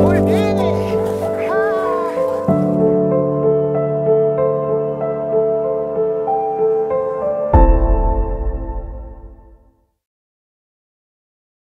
We're.